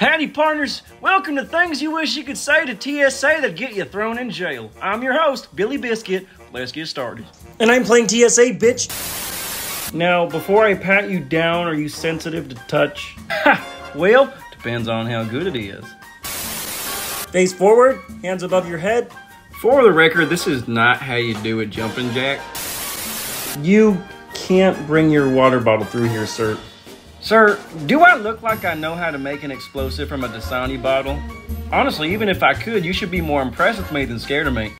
Howdy, partners. Welcome to Things You Wish You Could Say to TSA that get you thrown in jail. I'm your host, Billy Biscuit. Let's get started. And I'm playing TSA, bitch. Now, before I pat you down, are you sensitive to touch? Ha! Well, depends on how good it is. Face forward, hands above your head. For the record, this is not how you do a jumping jack. You can't bring your water bottle through here, sir. Sir, do I look like I know how to make an explosive from a Dasani bottle? Honestly, even if I could, you should be more impressed with me than scared of me.